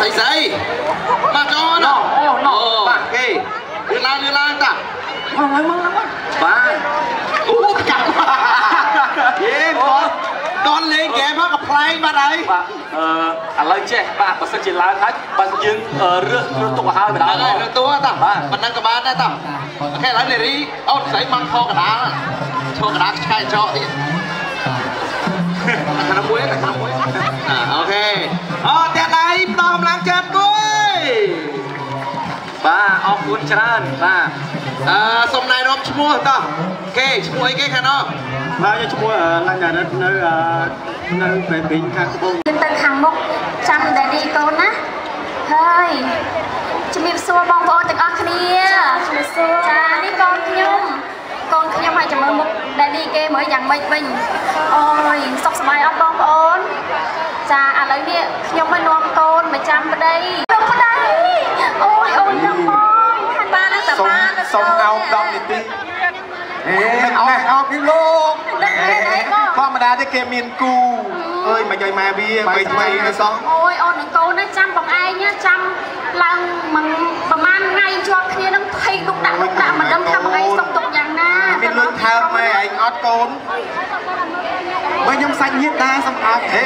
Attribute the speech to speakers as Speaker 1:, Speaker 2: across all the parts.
Speaker 1: ស្អីស្អីមកចោណោណោបាទគេលឿនឡើងលឿនឡើងតាមកឡើងមកឡើងមកបាទអូប្រកាសយេបងតនលេងហ្គេមមកកំ pl ែងបាត់ហើយ
Speaker 2: បាទអឺឥឡូវចេះបាទបើសិនជាឡើងហើយបើយើងរើសរើសទុកឲ្យហើយម្ដង
Speaker 1: ហ្នឹងហើយរើតួតាប៉ុណ្ណឹងក៏បានដែរតាអូខេឥឡូវនារីអូស្រីមកខកដាលឈរកដាលឆ្កែចោទៀត
Speaker 2: បាទអរគុណច្រើនបាទ
Speaker 1: អឺសុំណែនាំឈ្មោះតោះគេឈ្មោះអីគេខាងនោះ
Speaker 3: បាទខ្ញុំឈ្មោះឡាញ់អារិតនៅនៅពេពេញខាងត្បូង
Speaker 4: យើងទៅខាងមុខចាំតែនេះកូនណាហើយជំរាបសួរបងប្អូនទាំងអស់គ្នាជំរាបសួរចានេះកូនខ្ញុំកូនខ្ញុំឲ្យចាំមើលមុខដែលនេះគេមើលយ៉ាងម៉េចវិញអូយសុខសប្បាយអត់បងប្អូនចាឥឡូវនេះខ្ញុំមកនាំកូនមកចាំប្តីនាំប្តីអូយអូនរំបងខាងបានណាតាបាន
Speaker 3: សុំអោប10នាទីអេអោបអោបពីលោក
Speaker 4: ដឹងអីដែរបង
Speaker 3: ធម្មតាទេគេមានគូអើយមិនឲ្យម៉ែវាបីថ្មីទៅសោះ
Speaker 4: អូយអូននឹងកូនណាចាំបងឯងណាចាំឡើងមិនប្រហែលថ្ងៃជាប់គ្នានឹងភ័យលុកដាក់លុកដាក់មិនដឹងថាបងឯងសុំទុកយ៉ាងណា
Speaker 3: មានលុយថើបម៉ែឯងអត់កូនបើខ្ញុំសាច់ញាតិដែរសំអប់អេ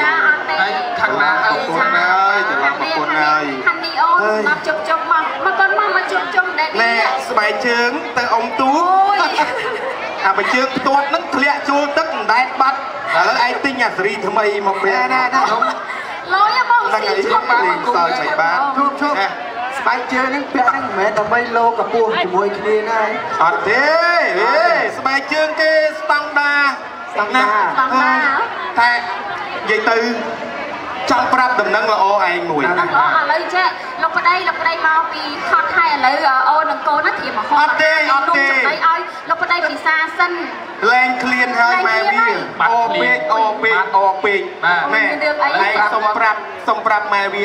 Speaker 4: ចាអត់ទេ
Speaker 1: ខាងណាអើ
Speaker 3: ប្រពន្ធហើយច្រឡំប្រពន្ធហើយ
Speaker 4: ខាងនេះអូនមកជប់ជប់
Speaker 3: ស្បែកជើងទៅអ៊ំទូ
Speaker 4: អូយ
Speaker 3: អាបើជើងផ្ទាត់ហ្នឹងធ្លាក់ចូលទឹកអណ្ដែតបាត់ឥឡូវឯងទិញអាសេរីថ្មីមកពាក់ណាណាខ្ញុំ
Speaker 4: លយបង
Speaker 3: ហ្នឹងហើយបានលេងសើចមិនបានជប់ជប់ស្បែកជើងហ្នឹងពាក់ហ្នឹងមិនមែនដើម្បីលោកពស់ជាមួយគ្នាណាអត់ទេហេស្បែកជើងគេស្តង់ដាស្តង់ដា
Speaker 4: ស្តង់ដា
Speaker 3: តែនិយាយទៅ ចង់ប្រាប់ដំណឹងល្អឯងមួយ
Speaker 4: អូឥឡូវចេះលោកប្តីលោកប្តីមកពីខត់ហើយឥឡូវអូននឹងកូនណាធៀមមកហត់
Speaker 3: អត់ទេអត់ទេ
Speaker 4: ចំណៃឲ្យលោកប្តីពិសាសិន
Speaker 3: លែងឃ្លានហើយម៉ែវាអូពេកអូពេកអូពេកណែឯងសុំប្រាប់សុំប្រាប់ម៉ែវា